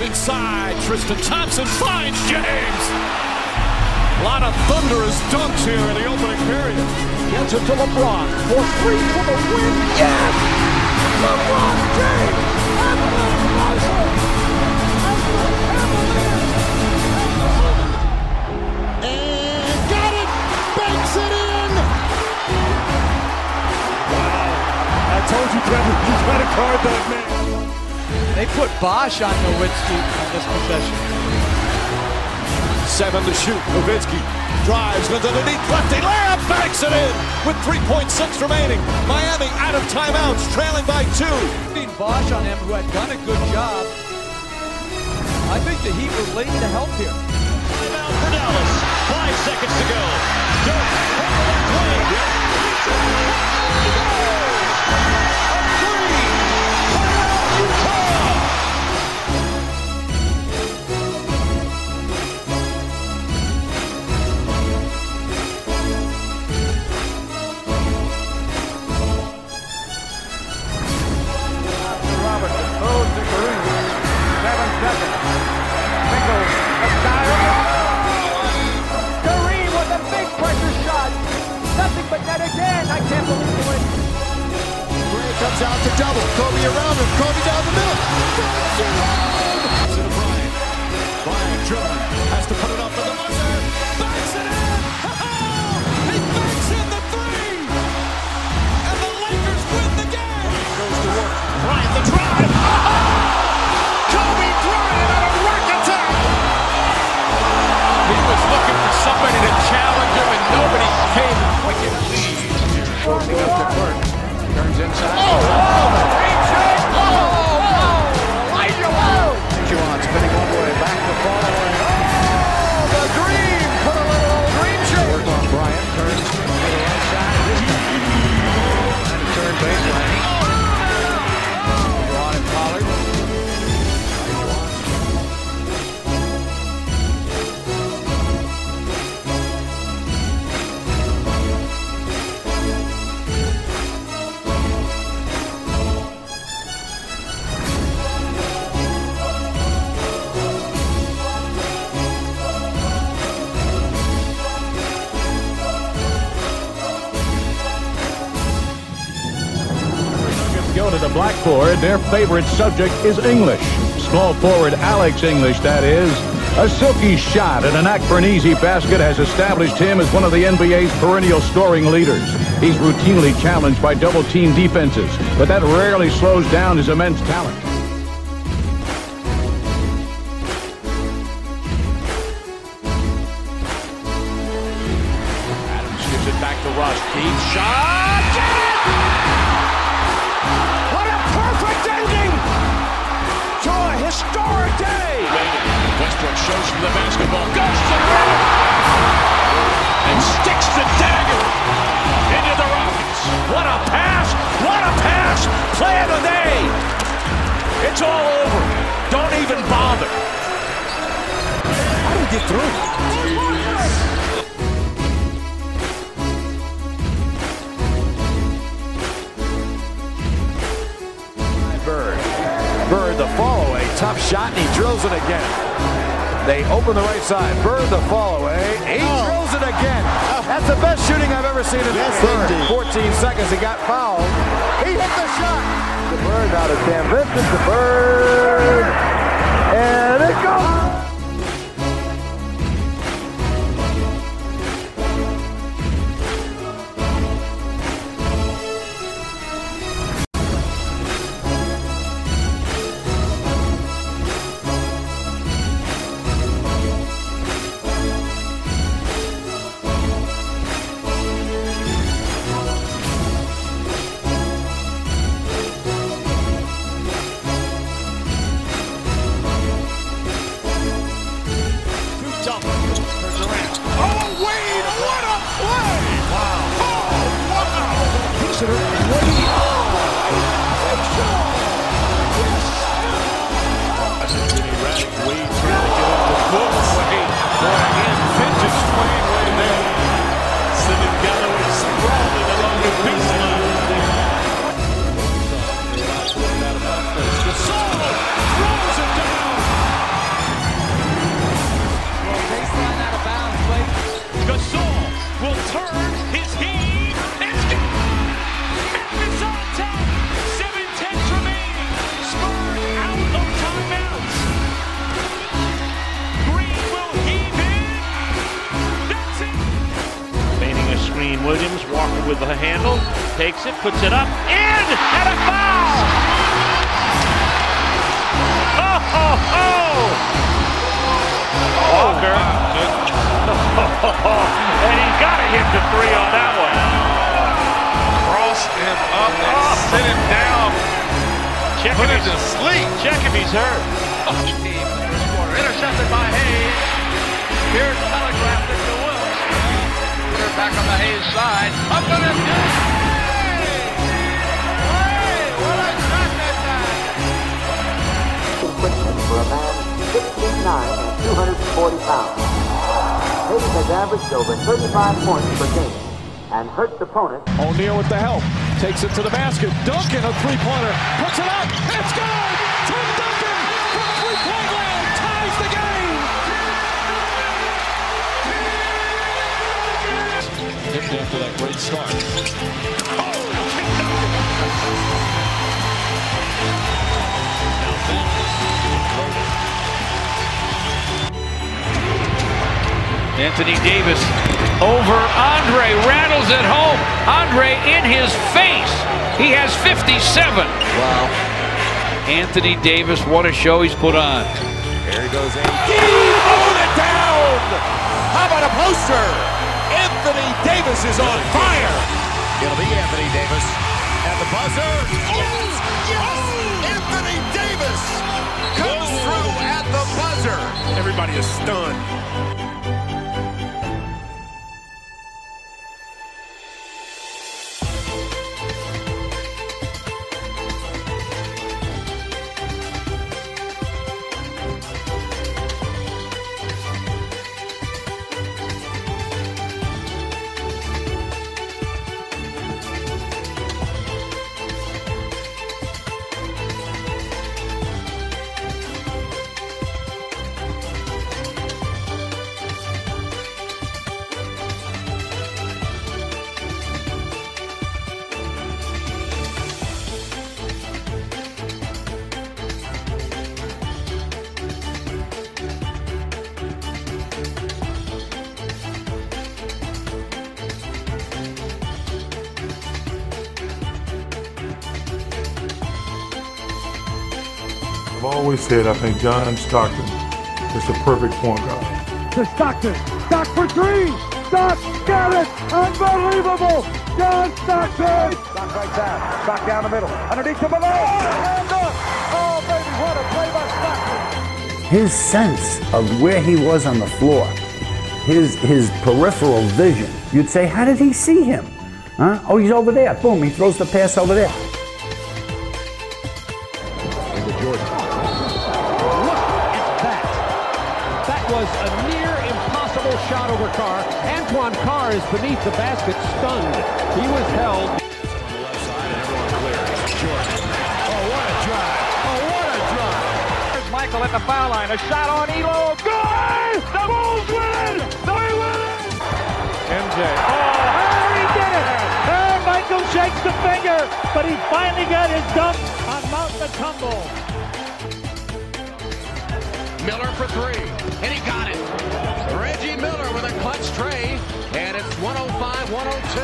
Inside. Tristan Thompson finds James. A lot of thunderous dunks here in the opening period. Gets it to LeBron. For three for the win. Yes! LeBron James put Bosh on Nowitzki on this possession. Seven to shoot. Nowitzki drives, goes underneath lefty layup, banks it in with 3.6 remaining. Miami out of timeouts, trailing by two. Being Bosh on him, who had done a good job. I think the Heat were late to help here. Timeout for Dallas. Five seconds to go. Dirk from the blackboard, their favorite subject is English. Small forward Alex English, that is. A silky shot and a knack for an easy basket has established him as one of the NBA's perennial scoring leaders. He's routinely challenged by double team defenses, but that rarely slows down his immense talent. Adams gives it back to Russ. Deep shot. Westbrook shows him the basketball. Goes to the rim. And sticks the dagger into the Rockets. What a pass! What a pass! Play of the day! It's all over. Don't even bother. How do we get through? Bird. Bird the follow away. Tough shot and he drills it again. They open the right side. Bird the follow away. He oh. drills it again. That's the best shooting I've ever seen in Bird. 14 seconds. He got fouled. He hit the shot. The Bird out of Cam Vincent. The Bird. And it goes. Takes it, puts it up, in, and a foul! Oh, ho, ho! Walker. and he's got to hit the three on that one. Cross him up and oh. sit him down. Check Put him to sleep. check if he's hurt. Oh, intercepted by Hayes. Here's telegraphed to Wills. They're back on the Hayes side. Up and in. Averaged over 35 points per game and hurts opponents O'Neal with the help. Takes it to the basket. Duncan, a three-pointer. Puts it up. It's good! Tim Duncan from three-point land ties the game! After that great start. Anthony Davis over Andre, rattles it home. Andre in his face. He has 57. Wow. Anthony Davis, what a show he's put on. There he goes. Hold it down! How about a poster? Anthony Davis is on fire! It'll be Anthony Davis. At the buzzer. Yes! Yes! Anthony Davis comes through at the buzzer. Everybody is stunned. Always said I think John Stockton is the perfect point guard. to Stockton. Stock for three. Stock got it. Unbelievable. John Stockton. Stock right down. Stock down the middle. Underneath the below. Oh, and up. Oh, baby, what a play by Stockton. his sense of where he was on the floor, his his peripheral vision. You'd say, how did he see him? Huh? Oh, he's over there. Boom, he throws the pass over there. that. Was a near impossible shot over Carr. Antoine Carr is beneath the basket, stunned. He was held. Oh, what a try! Oh, what a drive. Here's Michael at the foul line. A shot on Ehlo. Good! The Bulls win! They win! MJ. Oh, he did it. Oh, Michael shakes the finger, but he finally got his dunk on Mount Tumble. Miller for three, and he got it. Reggie Miller with a clutch trey, and it's 105-102.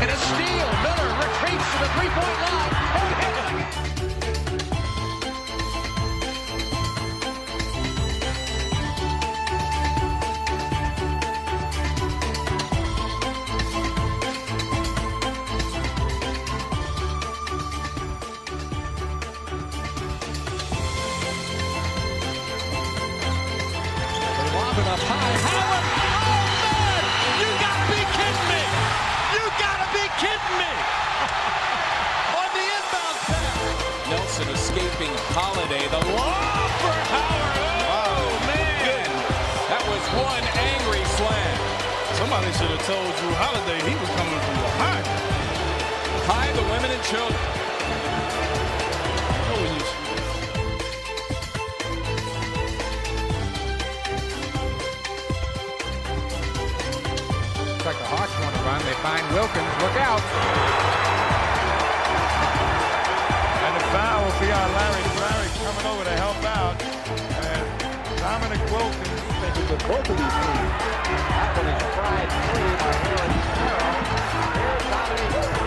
And a steal. Miller retreats to the three-point line. Oh, Holiday. The lob for Howard. Oh, man. That was one angry slam. Somebody should have told you Holiday he was coming from behind. Hide the women and children. Oh, when you Check Hawks want to run. They find Wilkins. Look out. Wilkins. With both of these teams. That one is fried free by Aaron Carroll. Here's Dominique.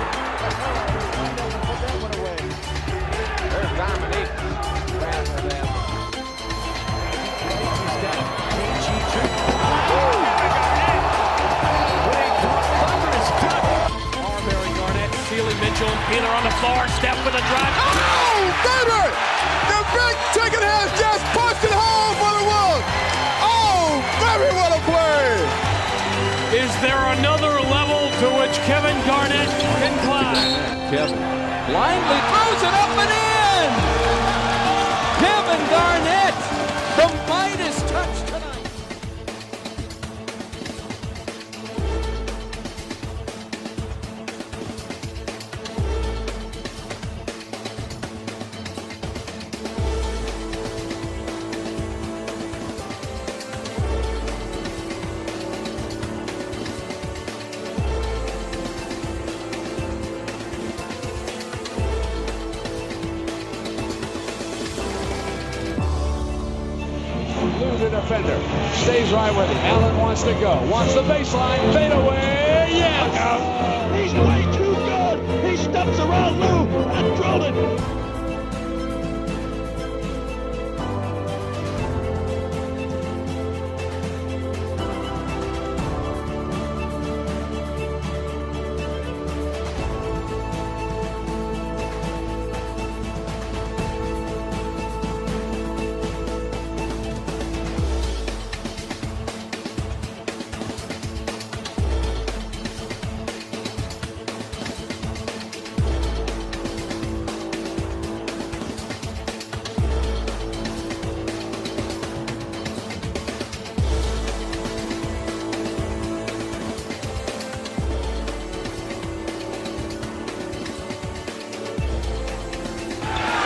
Mitchell and Peeler on the floor. Steph with a drive. Oh, baby! The big chicken has just punched it home for the one. Oh, baby, what a play! Is there another level to which Kevin Garnett can climb? Kevin blindly throws it up and in. Lose a defender. Stays right with him. Allen wants to go. Wants the baseline. Fade away. Yes. He's way too good. He steps around Lou and drilled it.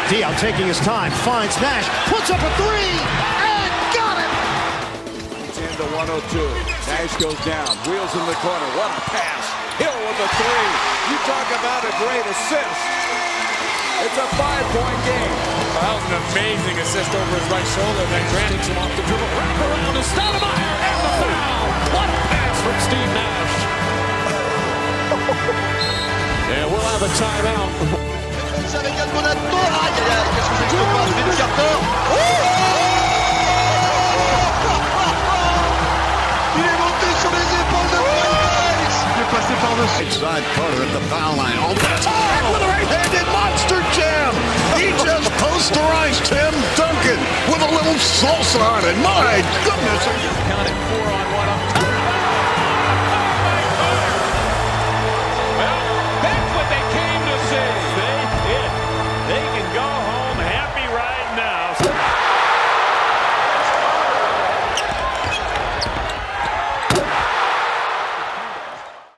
Dion taking his time, finds Nash, puts up a three, and got it! 10 to 102. Nash goes down, wheels in the corner. What a pass. Hill with the three. You talk about a great assist. It's a five-point game. That was an amazing assist over his right shoulder. Then Grant takes him off the dribble. Wrap around to Stoudemire and the foul. What a pass from Steve Nash. Yeah, we'll have a timeout. Passé. Right side Carter at the foul line. All the time with a right-handed monster jam. He just posterized Tim Duncan with a little salsa on it. My goodness. Counted four on one up top.